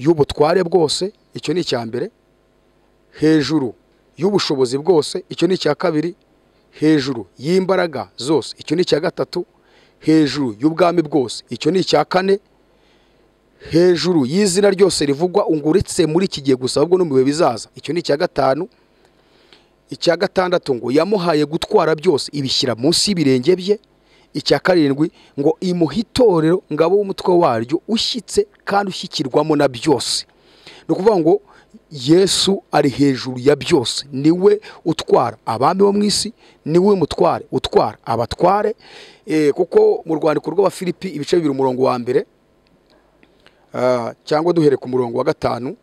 y'ubutware bwose icyo ni icya mbere. Hejuru y'ubushobozi bwose icyo ni icya kabiri. Hejuru y'imbaraga zose icyo ni icya gatatu. Hejuru y'ubwami bwose icyo ni icya kane. Hejuru y'izina ryose rivugwa ngo uretse muri iki gihe gusa ahubwo no mu bihe bizaza icyo ni icya gatanu. Icya gatandatu ngo yamuhaye gutwara byose ibishyira munsi y'ibirenge bye. Icya karindwi ngo imuha itorero ngabo w'umutwe waryo ushyitse kandi ushyikirwamo na byose. Ni ukuvuga ngo yesu ari hejuru ya byose. Niwe utwara abami bo mu isi ni we mutware utwara abatware. Eh, kuko mu rwandiko rw'abafilipi ibice bibiri umurongo wa mbere ah, cyangwa duhere ku murongo wa gatanu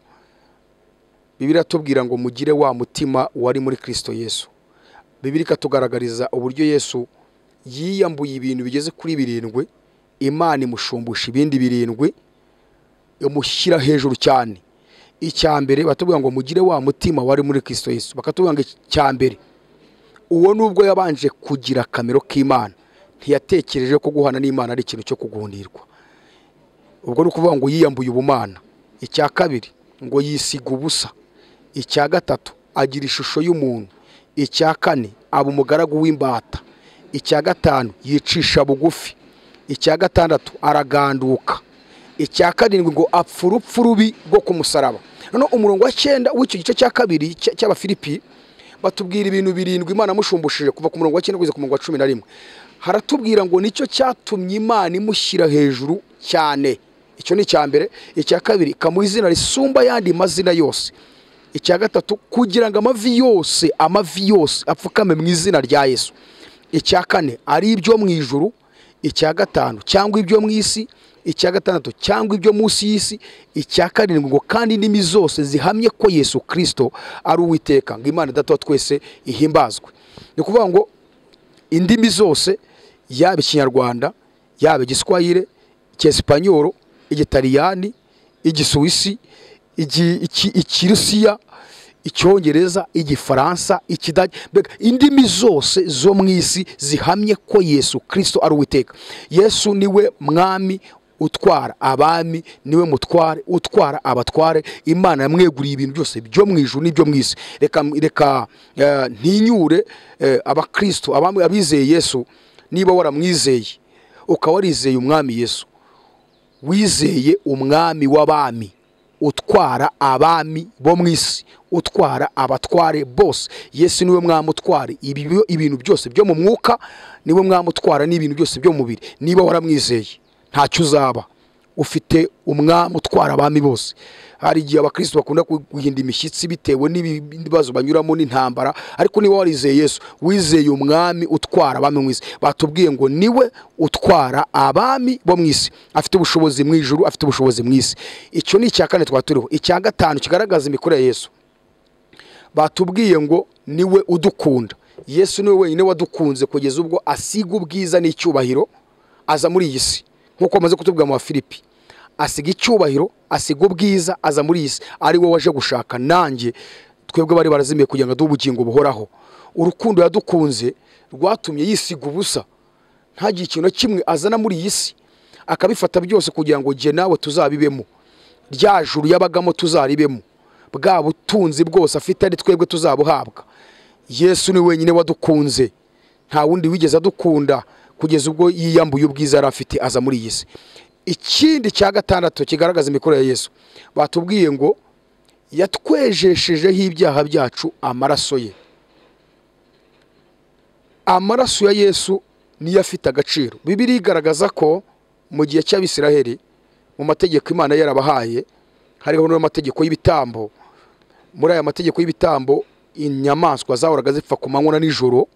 bibiri atubwira ngo mugire wa mutima wari muri kirisito yesu. Bibiri ikatugaragariza uburyo yesu yiyambuye ibintu bigeze kuri birindwi imana imushumbusha ibindi birindwi imushyira hejuru cyane. Icya mbere batubwira ngo mugire wa mutima wari muri kirisito yesu. Bakatubwira ngo icya mbere uwo nubwo yabanje kugira akamero k'imana ntiyatekereje ko guhana n'imana ari ikintu cyo kugundirwa. Ubwo ni ukuvuga ngo yiyambuye ubumana. Icya kabiri ngo yisiga ubusa. Icya gatatu agira ishusho y'umuntu. Icya kane aba umugaragu w'imbata. Icya gatanu yicisha bugufi. Icya gatandatu araganduka. Icya karindwi ngo apfa urupfu rubi rwo ku musaraba noneho umurongo wa cyenda w'icyo gice cya kabiri cy- cy'abafilipi batubwira ibintu birindwi imana yamushumbishije kuva ku murongo wa cyenda kugeza ku murongo wa cumi na rimwe. Haratubwira ngo ni cyo cyatumye imana imushyira hejuru cyane. Icyo ni icya mbere. Icya kabiri ikamuha izina risumba ayandi mazina yose. Icya gatatu kugira ngo amavi yose amavi yose apfukame mu izina rya yesu. Icya kane ari ibyo mu ijuru icya gatanu cyangwa ibyo mu isi icya gatandatu cyangwa ibyo munsi y'isi icya karindwi ngo kandi indimi zose zihamye ko yesu kirisito ari uwiteka ngo imana data wa twese ihimbazwe. Ni ukuvuga ngo indimi zose yaba ikinyarwanda yaba igiswahire icyesipanyoro igitaliyani igisuwisi igi- iki- ikirusiya icyongereza igifaransa ikidage. Indimi zose zo mu isi zihamye ko yesu kirisito ari uwiteka. Yesu ni we mwami utwara abami ni we mutware utwara abatware. Imana yamweguriye ibintu byose byo mu ijuru n'ibyo mu isi. Reka eh, ntinyure eh, abakristo abizeye yesu. Niba waramwizeye ukaba warizeye umwami yesu. Wizeye umwami w'abami. Utwara abami bo mu isi utwara abatware bose. Yesu ni we ibi- ibintu byose byo mu mwuka ni we mwami utwara n'ibintu byose byo mu mubiri. Niba waramwizeye ntacyo uzaba. Ufite umwami utwara abami bose. Hari igihe abakristo bakunda guhinda imishyitsi bitewe n'ibibazo banyuramo n'intambara ariko niba warizeye yesu wizeye umwami utwara abami mu isi. Batubwiye ngo ni we utwara abami bo mu isi. Afite ubushobozi mu ijuru afite ubushobozi mu isi. Icyo ni icya kane twaba turiho icya gatanu kigaragaza imikorere ya yesu. Batubwiye ngo ni we udukunda. Yesu ni we wenyine wadukunze kugeza ubwo asiga ubwiza n'icyubahiro aza muri iyi si. Nk'uko bamaze kutubwira mu bafilipi. Asiga icyubahiro asiga ubwiza aza muri iyi si. Ari we waje gushaka nanjye. Twebwe bari barazimiye kugira ngo aduhe ubugingo buhoraho. Urukundo yadukunze rwatumye yisiga ubusa. Ntagire ikintu kimwe azana muri iyi si. Akabifata byose kugira ngo jye nawe tuzabibemo. Rya juru yabagamo tuzaribemo. Bwa butunzi bwose afite ari twebwe tuzabuhabwa. Yesu ni wenyine wadukunze. Nta wundi wigeze adukunda kugeza ubwo yiyambuye ubwiza yari afite aza muri iyi si. Ikindi cya gatandatu kigaragaza imikorere ya yesu. Batubwiye ngo yatwejeshejeho ibyaha byacu amaraso ye. Amaraso ya yesu niyo afite agaciro. Bibiri igaragaza ko mu gihe cy'abisiraheli mu mategeko imana yarabahaye hariho n'amategeko y'ibitambo. Muri aya mategeko y'ibitambo inyamaswa zahoraga zipfa ku manywa na nijoro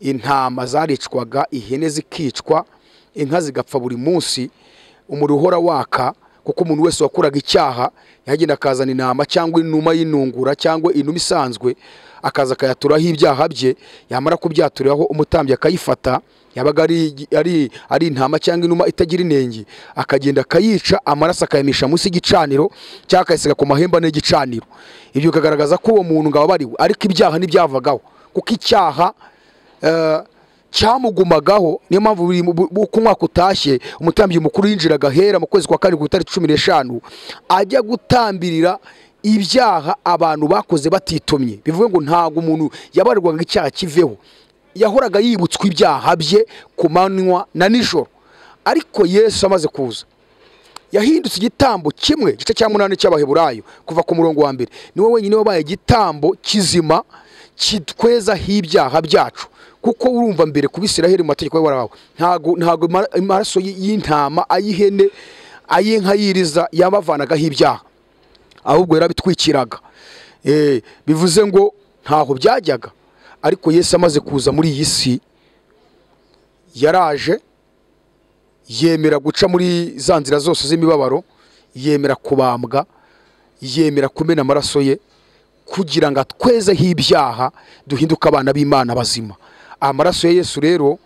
intama zaricwaga ihene zikicwa inka zigapfa buri munsi umuriro uhora waka kuko umuntu wese wakoraga icyaha yagenda akazana intama cyangwa inuma y'inungura cyangwa inuma isanzwe akaza akayaturaho ibyaha bye yamara kubyaturiraho umutambyi akayifata yabaga ari, ari, intama cyangwa inuma itagira inenge akagenda akayica amaraso akayamisha munsi y'igicaniro cyangwa akayisiga ku mahembe ane y'igicaniro ibyo bikagaragaza ko uwo muntu ngo ababariwe ariko ibyaha ntibyavagaho. Kuko icyaha eh, cyamugumagaho niyo mpamvu uko umwaka utashye umutambyi mukuru yinjiraga ahera mu kwezi kwa karindwi ku itariki cumi n'eshanu ajya gutambirira ibyaha abantu bakoze batitomye. Bivuga ngo ntabwo umuntu yabarirwaga icyaha kiveho. Yahoraga yibutswa ibyaha bye ku manywa na nijoro. Ariko yesu amaze kuza yahindutse igitambo kimwe igice cya munani cy'abaheburayo kuva ku murongo wa mbere. Niwe wenyine wabaye igitambo kizima kitwezaho ibyaha byacu. Kuko urumva mbere ku bisiraheli mu mategeko y'uhoraho amara- amaraso y'intama ay'ihene ay'inka yiriza yabavanagaho ibyaha ahubwo yarabitwikiraga. Eh, bivuze ngo ntaho byajyaga. Ariko yesu amaze kuza muri iyi si yaraje yemera guca muri za nzira zose z'imibabaro yemera kubambwa yemera kumena amaraso ye kugira ngo atwezeho ibyaha duhinduke abana b'imana bazima. Amaraso ya yesu rero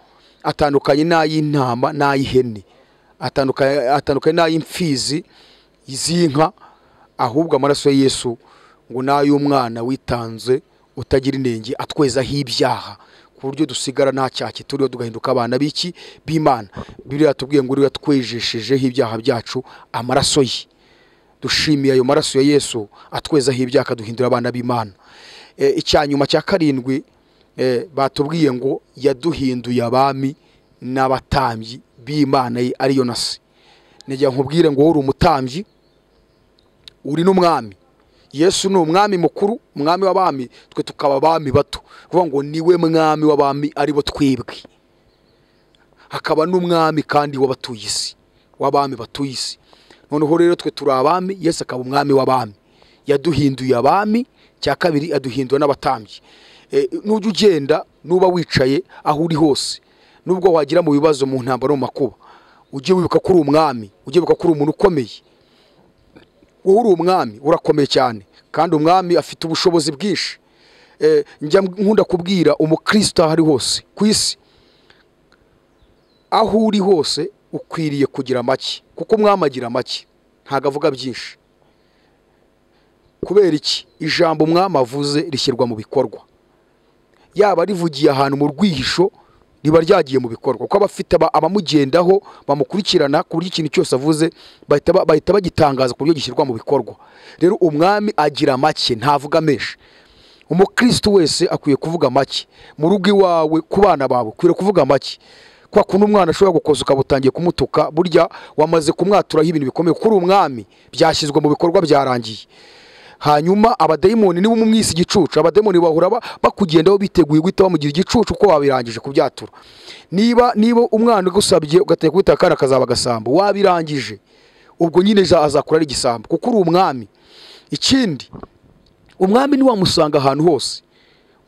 atandukanye n'ay'intama n'ay'ihene. Atandukanye n'ay'imfizi z'inka ahubwo amaraso ya yesu ngo ni ay'umwana witanze utagira inenge atwezaho ibyaha ku buryo dusigara nta cyaha kituriho tugahinduka abana b'iki? B'imana. Biriya tubwiye ngo uriya twejeshejeho ibyaha byacu amaraso ye. Dushimiye ayo maraso ya yesu atwezaho ibyaha akaduhindura abana b'imana. E, icya nyuma cya karindwi batubwiye ngo yaduhinduye abami n'abatambyi b'imana ye ariyo na se nkubwire ngo uri umutambyi uri n'umwami. Yesu ni umwami mukuru umwami w'abami twe tukaba abami bato. Kuvuga ngo ni we mwami w'abami ari bo twebwe. Hakaba n'umwami kandi w'abatuye isi w'abami batuye isi. Noneho rero twe turi abami yesu akaba umwami w'abami. Yaduhinduye abami cya kabiri aduhindura n'abatambyi. Eh, nujya ugenda nuba wicaye aho uri hose. Nubwo wagira mu bibazo mu ntambaro mu makuba. Ujye wibuka ko uri umwami ujye wibuka ko uri umuntu ukomeye. Wowe uri umwami urakomeye cyane. Kandi umwami afite ubushobozi bwinshi. Eh, njya nkunda kubwira umukristo aho ari hose ku isi. Aho uri hose ukwiriye kugira make. Kuko umwami agira make. Ntabwo avuga byinshi. Kubera iki? Ijambo umwami avuze rishyirwa mu bikorwa. Yaba rivugiye ahantu mu rwihisho riba ryagiye mu bikorwa. Kuko abafite aba- abamugendaho bamukurikirana ku buryo ikintu cyose avuze bahita ba- bahita bagitangaza ku buryo gishyirwa mu bikorwa. Rero umwami agira make ntavuga menshi umukristo wese akwiye kuvuga make. Mu rugo iwawe ku bana bawe ukwiriye kuvuga make. Kwa kuntu umwana ashobora gukoza ukaba utangiye kumutuka burya wamaze kumwaturaho ibintu bikomeye. Kuko uri umwami byashyizwe mu bikorwa byarangiye. Hanyuma abadayimoni niba umwisi igicucu. Abadayimoni bahora ba- bakugendaho biteguye guhita bamugira igicucu uko wabirangije kubyatura. Niba niba umwana ugusabye ugateka kubita akana kazaba agasambo wabirangije ubwo nyine za- azakura ari igisambo kuko uri umwami. Ikindi umwami ntiwamusanga ahantu hose.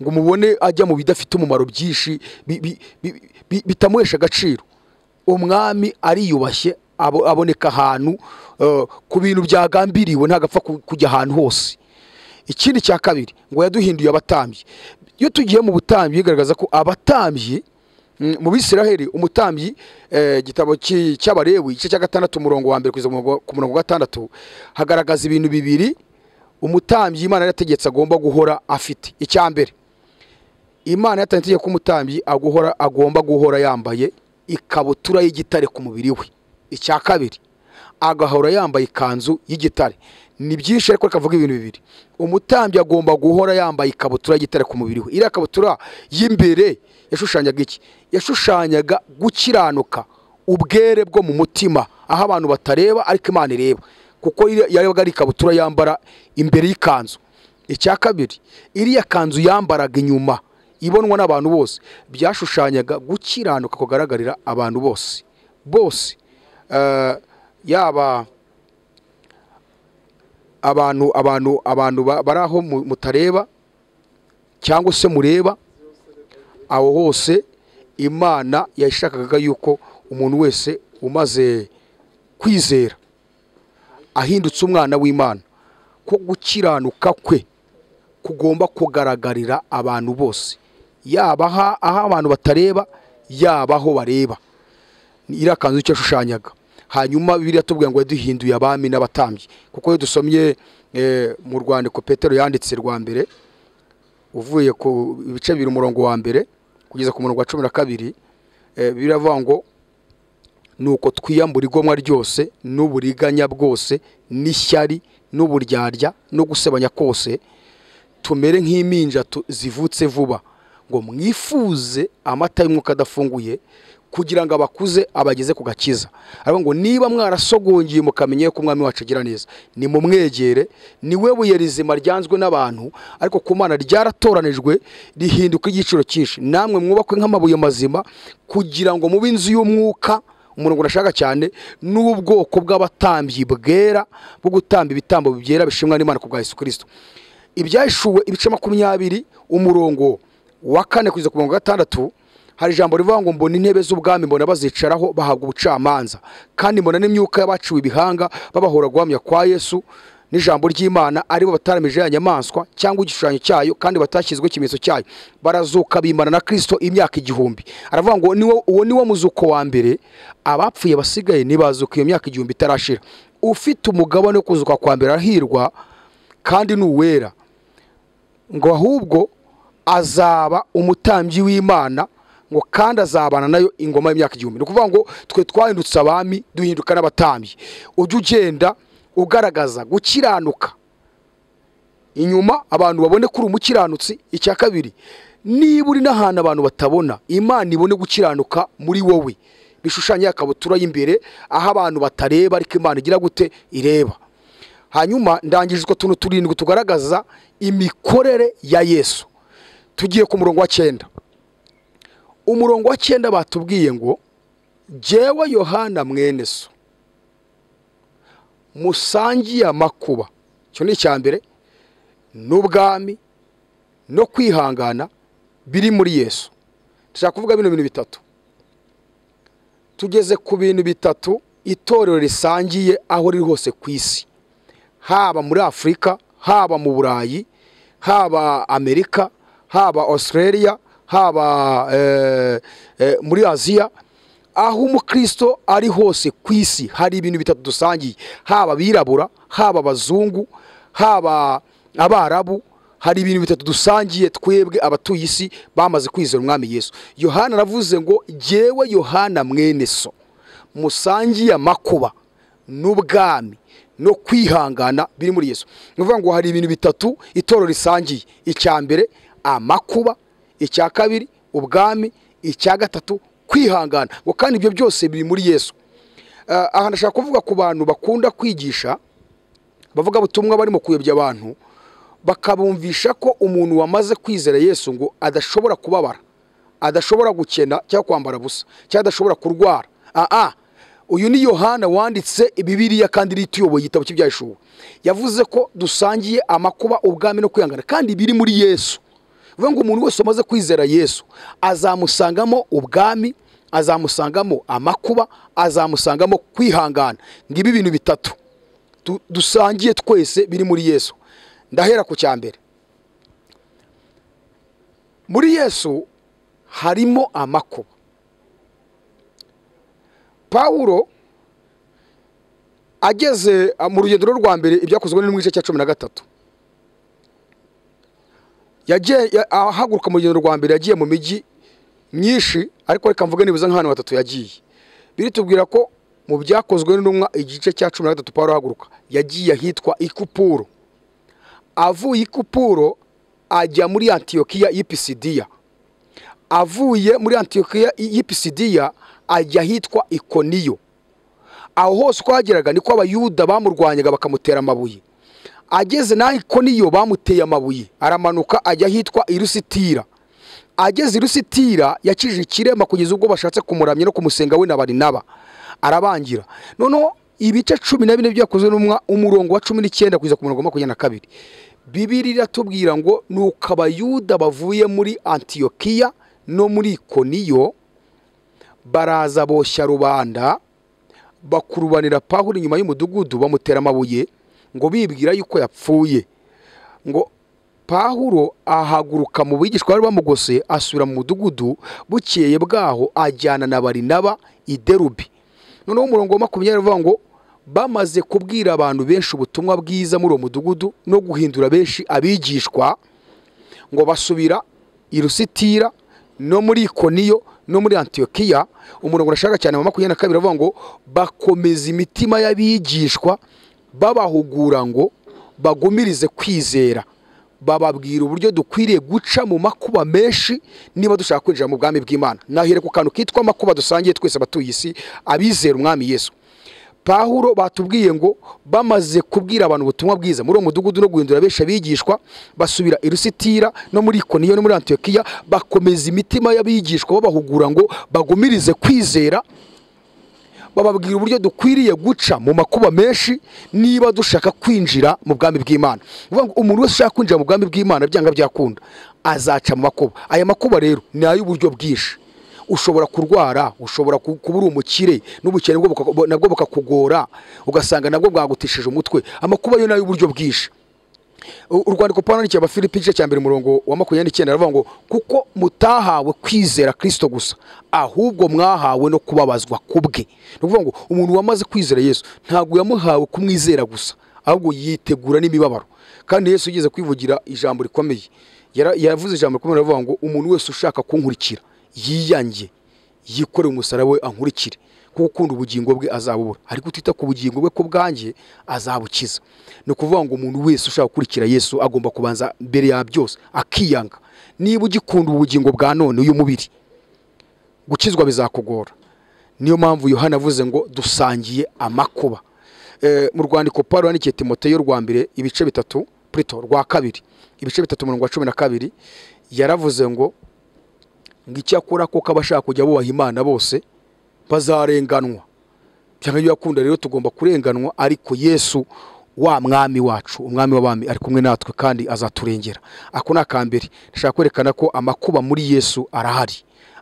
Ngo umubone ajya mu bidafite umumaro byinshi bi- bi- bi- bi- bitamuhesha agaciro. Umwami ariyubashye aboneka ahantu eh, ku bintu byagambiriwe ntabwo apfa ku- kujya ahantu hose. Ikindi cya kabiri ngo yaduhinduye abatambyi. Iyo tugiye mu butambyi bigaragaza ko abatambyi mm, mu bisiraheli umutambyi eh, igitabo cy'abarewi igice cya gatandatu umurongo wa mbere kugeza ku murongo- wa gatandatu hagaragaza ibintu bibiri umutambyi imana yarategetse agomba guhora afite. Icya mbere imana yatangiye ko umutambyi agomba guhora yambaye ikabutura y'igitare ku mubiri we. Icya kabiri. Agahora yambaye ikanzu y'igitare. Ni byinshi ariko reka ibintu bibiri. Umutambyi agomba guhora yambaye ikabutura y'igitare ku mubiri we. Iriya kabutura y'imbere yashushanyaga iki? Yashushanyaga gukiranuka ubwere bwo mu mutima aho abantu batareba ariko imana ireba. Kuko iriya yabaga ari ikabutura yambara imbere y'ikanzu. Icya kabiri iriya kanzu yambaraga inyuma ibonwa n'abantu bose. Byashushanyaga gukiranuka kugaragarira abantu bose. Bose yaba abantu abantu abantu ba- bari aho mu- mutareba cyangwa se mureba aho hose imana yashakaga yuko umuntu wese umaze kwizera ahindutse umwana w'imana. Ko gukiranuka kwe kugomba kugaragarira abantu bose. Yaba aho abantu batareba yaba aho bareba. Iriya kanzu icyo yashushanyaga. Hanyuma bibiliya tubwira ngo yaduhinduye abami n'abatambyi. Kuko iyo dusomye eh, mu rwandiko petero yanditse rwa mbere uvuye ku bice bibiri umurongo wa mbere kugeza ku murongo wa cumi na kabiri eh, biravuga ngo nuko twiyambura igomwa ryose n'uburiganya bwose n'ishyari n'uburyarya no gusebanya kose tumere nk'impinja zivutse vuba. Ngo mwifuze amata y'umwuka adafunguye kugira ngo abakuze abageze ku gakiza. Aravuga ngo niba mwarasogongeye mukamenya ko umwami wacu agira neza nimumwegere ni we buye rizima ryanzwe n'abantu ariko ku mana ryaratoranijwe rihinduka igiciro cyinshi. Namwe mwubakwe nk'amabuye mazima kugira ngo mube inzu y'umwuka umurongo urashaka cyane n'ubwoko bw'abatambyi bwera bwo gutamba ibitambo byera bishimwa n'imana ku bwa yesu kirisito ibyahishuwe ibice makumyabiri umurongo wa kane kugeza ku murongo wa gatandatu hari ijambo rivuga ngo mbona intebe z'ubwami mbona bazicaraho bahabwa ubucamanza. Kandi mbona n'imyuka y'abaciwe ibihanga babahora guhamya kwa yesu n'ijambo ry'imana ari bo bataramije ya nyamaswa cyangwa igishushanyo cyayo kandi batashyizweho ikimenyetso cyayo. Barazuka bimana na kirisito imyaka igihumbi. Aravuga ngo uwo ni wo muzuko wa mbere abapfuye basigaye ntibazuka iyo myaka igihumbi itarashira. Ufite umugabane wo kuzuka kwa mbere arahirwa kandi ni uwera ngo ahubwo azaba umutambyi w'imana ngo kandi azabana na yo ingoma y'imyaka igihumbi. Ni ukuvuga ngo twe twahindutse abami duhinduka n'abatambyi. Ujye ugenda ugaragaza gukiranuka. Inyuma abantu babone ko uri umukiranutsi icya kabiri niba uri n'ahantu abantu batabona imana ibone gukiranuka muri wowe. Bishushanya akabutura y'imbere aho abantu batareba ariko imana igira gute ireba. Hanyuma ndangije utwo tuntu turindwi tugaragaza imikorere ya yesu. Tugiye ku murongo wa cyenda. Umurongo wa cyenda batubwiye ngo jyewe yohana mwene so musangiye amakuba. Icyo ni icya mbere. N'ubwami no kwihangana biri muri yesu. Dushaka kuvuga bino bintu bitatu. Tugeze ku bintu bitatu itorero risangiye aho riri hose ku isi. Haba muri afurika haba mu burayi haba amerika haba australia haba eh, eh, muri aziya aho umukristo ari hose ku isi. Hari ibintu bitatu dusangiye. Haba abirabura haba abazungu haba abarabu. Hari ibintu bitatu dusangiye twebwe abatuye isi bamaze kwizera umwami yesu. Yohana aravuze ngo jyewe yohana mwene so musangiye amakuba n'ubwami no kwihangana biri muri yesu. Ni ukuvuga ngo hari ibintu bitatu itorero risangiye. Icya mbere amakuba icya kabiri ubwami icya gatatu kwihangana. Ngo kandi ibyo byose biri muri yesu. Ah, aha ndashaka kuvuga ku bantu bakunda kwigisha bavuga butumwa barimo kuyobya abantu bakabumvisha ko umuntu wamaze kwizera yesu ngo adashobora kubabara adashobora gukena cyangwa kwambara busa cyangwa adashobora kurwara. Aa uyu ni yohana wanditse bibiriya kandi iri tuyoboye igitabo cy'ibyahishuwe yavuze ko dusangiye amakuba ubwami no kwihangana. Kandi biri muri yesu. Bivuga ngo umuntu wese wamaze kwizera yesu azamusangamo ubwami azamusangamo amakuba azamusangamo kwihangana. Ngibi ibintu bitatu du- dusangiye twese biri muri yesu. Ndahera ku cya mbere. Muri yesu harimo amakuba. Pawulo ageze mu rugendo rwa mbere ibyakozwe no mu gice cya cumi na gatatu. Ahaguruka mu rugendo rwa mbere yagiye mu mijyi myinshi ariko reka mvuge nibuze nk'ahantu hatatu yagiye. Biritubwira ko mu byakozwe n'intumwa igice cya cumi na gatatu pawulo ahaguruka yagiye ahitwa ikupuro. Avuye ikupuro ajya muri antiyokiya y'ipisidiya. Avuye muri antiyokiya y'ipisidiya ajya ahitwa ikoniyo. Aho hose uko hageraga niko abayuda bamurwanyaga bakamutera amabuye. Ageze n'aho ikoniyo bamuteye amabuye. Aramanuka ajya ahitwa irusitira ageze irusitira yakijije ikirema kugeza ubwo bashatse kumuramya no kumusenga we na barinaba. Arabangira. Noneho ibice cumi na bine byakozwe n'umwa umurongo wa cumi n'icyenda kugeza ku murongo wa makumyabiri na kabiri. Bibiri iratubwira ngo ni uko abayuda bavuye muri antiyokiya no muri ikoniyo baraza boshya rubanda bakurubanira pawulo inyuma y'umudugudu bamutera amabuye ngo bibwira yuko yapfuye. Ngo pawulo ahaguruka mu bigishwa bari bamugose asubira mu mudugudu bukeye bwaho ajyana na barinaba i derubi. Noneho umurongo wa makumyabiri uvuga ngo bamaze kubwira abantu benshi ubutumwa bwiza muri uwo mudugudu no guhindura benshi abigishwa ngo basubira i rusitira no muri ikoniyo no muri antiyokiya. Umurongo urashaka cyane wa makumyabiri na kabiri avuga ngo bakomeza imitima y'abigishwa babahugura ngo bagumirize kwizera. Bababwira uburyo dukwiriye guca mu makuba menshi niba dushaka kwinjira mu bwami bw'imana. Nahere ku kantu kitwa amakuba dusangiye twese abatuye isi abizera umwami yesu. Pahuro batubwiye ngo bamaze kubwira abantu ubutumwa bwiza. Muri uwo mudugudu no guhindura benshi abigishwa basubira i rusitira no muri ikoniyo no muri antiyokiya bakomeza imitima y'abigishwa babahugura ngo bagumirize kwizera. Bababwira uburyo dukwiriye guca mu makuba menshi niba dushaka kwinjira mu bwami bw'imana. Umuntu wese ushaka kwinjira mu bwami bw'imana byanga byakunda azaca mu makuba. Aya makuba rero ni ay'uburyo bwinshi. Ushobora kurwara ushobora ku- kuba uri umukire n'ubukene nabwo bukakugora ugasanga nabwo bwagutishije umutwe. Amakuba yo ni ay'uburyo bwinshi. Urwandiko pawulo yandikiye abafilipi igice cya mbere umurongo wa makumyabiri n'icyenda. Aravuga ngo kuko mutahawe kwizera kirisito gusa ahubwo mwahawe no kubabazwa ku bwe ni ukuvuga ngo umuntu wamaze kwizera yesu ntabwo yamuhawe kumwizera gusa ahubwo yitegura n'imibabaro. Kandi yesu yigeze kwivugira ijambo rikomeye. Yara- yavuze ijambo rikomeye aravuga ngo umuntu wese ushaka kunkurikira yiyange yikorere umusaraba we ankurikire. Kuko ukunda ubugingo bwe azabubura. Ariko utita ku bugingo bwe ko bwanjye azabukiza. Ni ukuvuga ngo umuntu wese ushaka gukurikira yesu agomba kubanza mbere ya byose akiyanga. Niba ugikunda ubugingo bwa none uyu mubiri gukizwa bizakugora. Niyo mpamvu yohana avuze ngo dusangiye amakuba. Eh, mu rwandiko paul yandikiye timoteyo rwa mbere ibice bitatu purito rwa kabiri. Ibice bitatu umurongo wa cumi na kabiri yaravuze ngo ngo icyakora kuko abashaka kujya bubaha imana bose bazarenganwa cyangwa iyo yakunda rero tugomba kurenganwa ariko yesu wa mwami wacu umwami w'abami ari kumwe natwe kandi azaturengera. Ako ni akambere ndashaka kwerekana ko amakuba muri yesu arahari.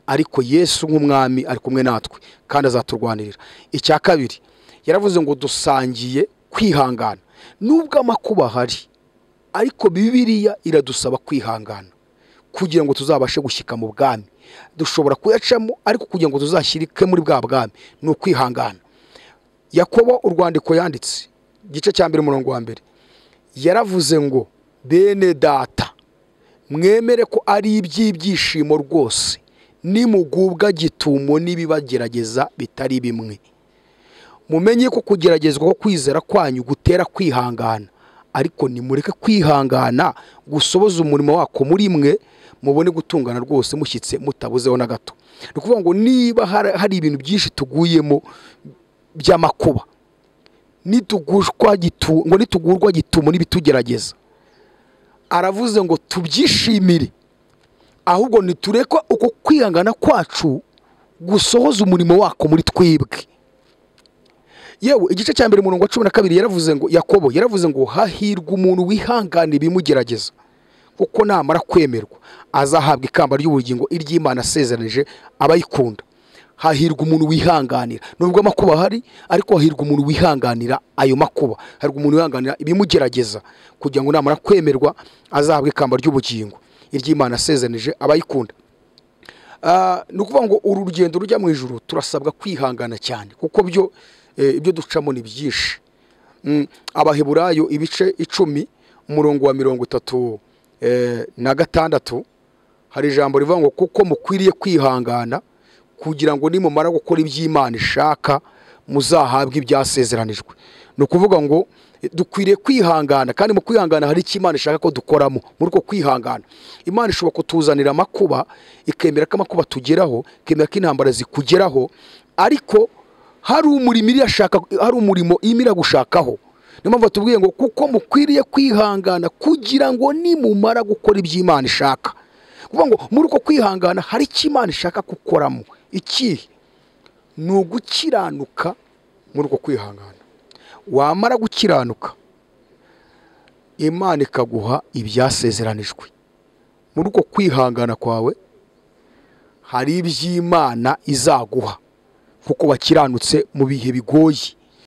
Ariko yesu nk'umwami ari kumwe natwe kandi azaturwanirira. Icya kabiri yaravuze ngo dusangiye kwihangana. Nubwo amakuba ahari ariko bibiliya iradusaba kwihangana. Kugira ngo tuzabashe gushyika mu bwami. Dushobora kuyacamo ariko kugira ngo tuzashyirike muri bwa bwami ni ukwihangana. Yakobo urwandiko yanditse igice cya mbere umurongo wa mbere. Yaravuze ngo bene data mwemere ko ari iby'ibyishimo rwose. Nimugubwa gitumo n'ibibagerageza bitari bimwe. Mumenye ko kugeragezwa ko kwizera kwanyu gutera kwihangana ariko nimureke kwihangana gusohoza umurimo wako muri mwe mubone gutungana rwose mushyitse mutabuzeho na gato. Ni ukuvuga ngo niba hari ibintu byinshi tuguyemo by'amakuba ngo nitugurwa gitumo n'ibitugerageza aravuze ngo tubyishimire ahubwo nitureke uko kwihangana kwacu gusohoza umurimo wako muri twebwe. Yewe igice cya mbere umurongo wa cumi na kabiri yaravuze ngo yakobo yaravuze ngo hahirwa umuntu wihangana ibimugerageza. Kuko namara kwemerwa azahabwa ikamba ry'ubugingo iry'imana asezeranije abayikunda. Hahirwa umuntu wihanganira. Nubwo amakuba ahari ariko hahirwa umuntu wihanganira ayo makuba. Hahirwa umuntu wihanganira ibimugerageza kugira ngo namara kwemerwa azahabwe ikamba ry'ubugingo iry'imana asezeranije abayikunda. Ah, ni ukuvuga ngo uru rugendo rujya mu ijuru turasabwa kwihangana cyane kuko byo eh, ibyo ducamo ni byinshi. Mm, abaheburayo ibice icumi umurongo wa mirongo itatu. Na gatandatu hari ijambo rivuga ngo kuko mukwiriye kwihangana kugira ngo nimumara gukora iby'imana ishaka muzahabwe ibyasezeranijwe. Ni ukuvuga ngo eh, dukwiriye kwihangana kandi mu kwihangana hari icyo imana ishaka ko dukoramo. Muri uko kwihangana imana ishobora kutuzanira amakuba ikemera ko amakuba tugeraho ikemera ko intambara zikugeraho ariko hari umurimo irimo iragushakaho niyo mpamvu batubwiye ngo kuko mukwiriye kwihangana kugira ngo nimumara gukora iby'imana ishaka. Kuvuga ngo muri uko kwihangana hari icyo imana ishaka gukoramo ikihe ni ugukiranuka muri uko kwihangana. Wamara gukiranuka imana ikaguha ibyasezeranijwe. Muri uko kwihangana kwawe hari iby'imana izaguha kuko wakiranutse mu bihe bigoye.